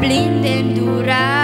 plin de îndurare.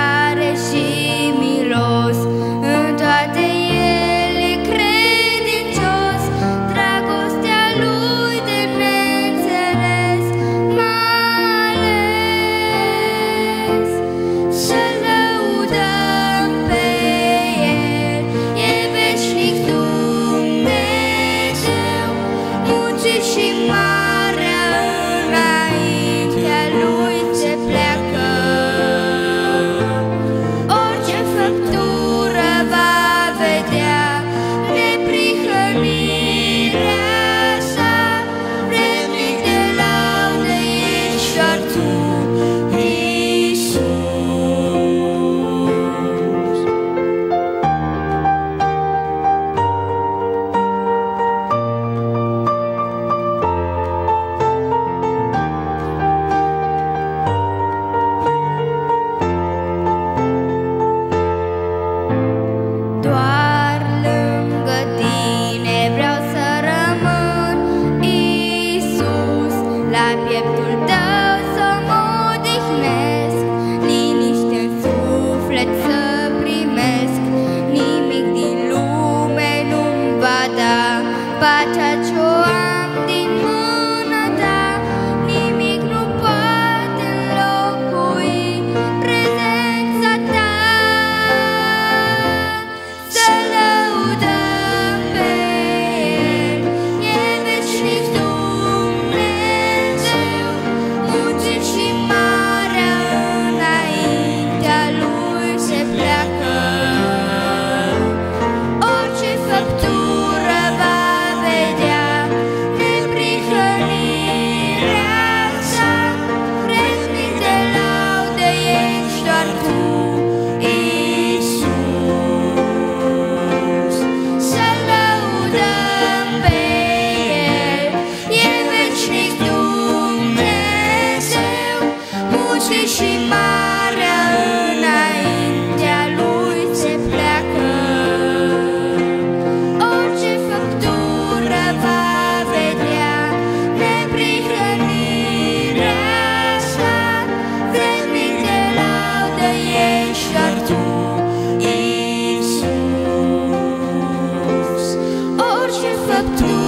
up to